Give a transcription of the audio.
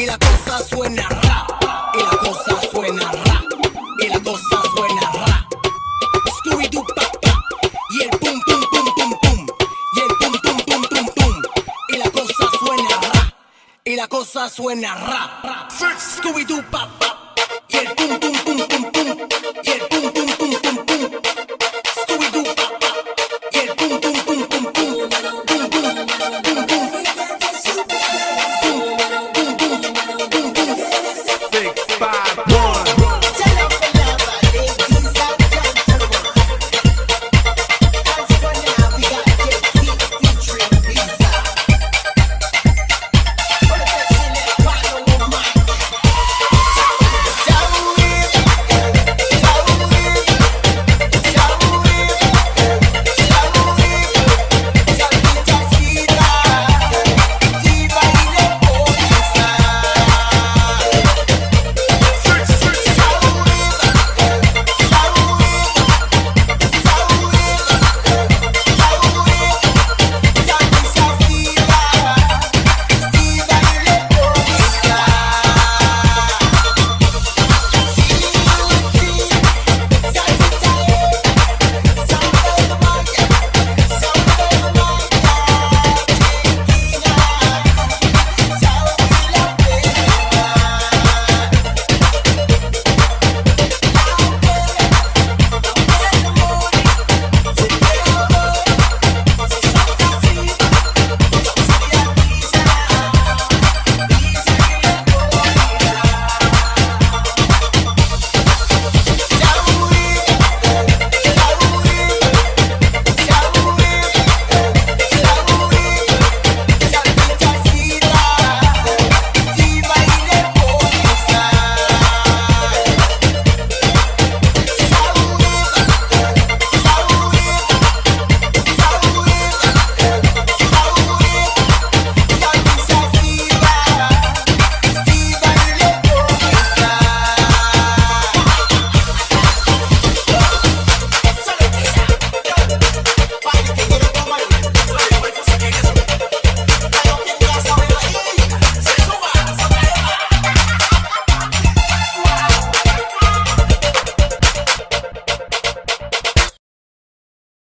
y la cosa suena ra, y la cosa suena ra, y la cosa suena. Scooby Doo papá y el pum pum pum pum pum y el pum pum pum pum y la cosa suena ra, y la cosa suena. Scooby Doo papá y el pum pum pum pum pum y el pum pum pum pum pum. Y el pum